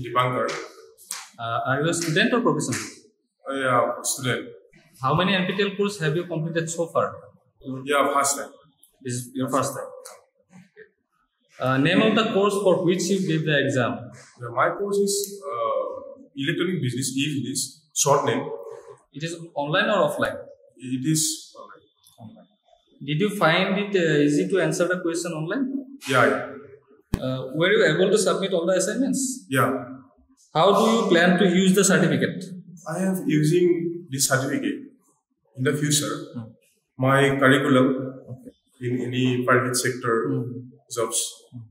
Dipankar. Uh, are you a student or professional? Uh, yeah, student. How many NPTEL courses have you completed so far? Yeah, first time. This is your first time. Uh, name of the course for which you gave the exam. Yeah, my course is uh, electronic business, e-business, short name. It is online or offline? It is Online. Did you find it uh, easy to answer the question online? yeah, yeah, Uh, were you able to submit all the assignments? yeah. How do you plan to use the certificate? I am using this certificate in the future. Hmm. My curriculum in any private sector Hmm. jobs. Hmm.